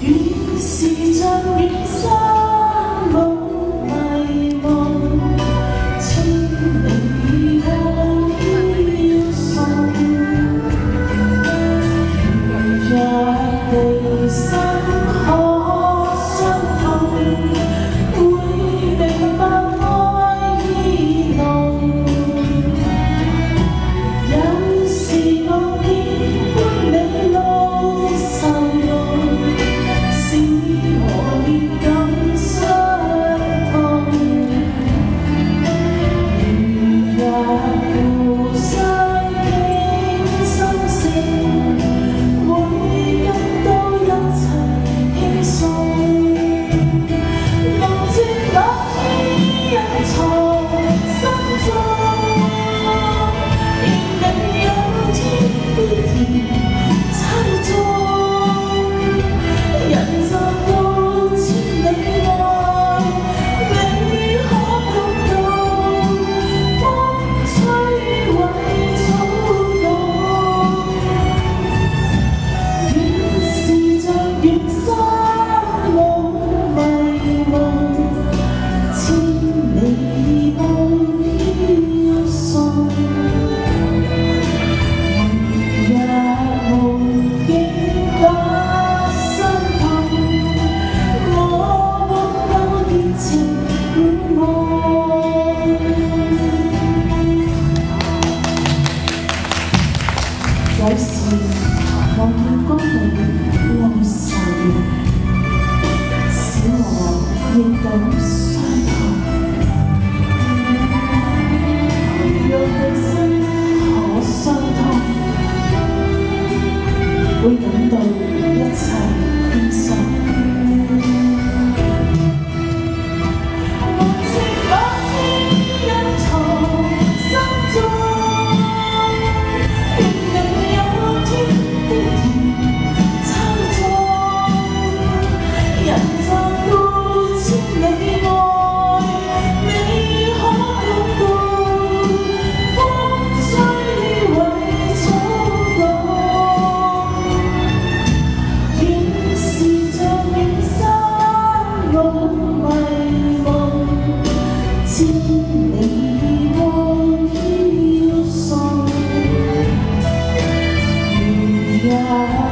远是像远山。有时望見光明，望甚，使我感到痛。若人生可伤痛，会感到一切。Yeah.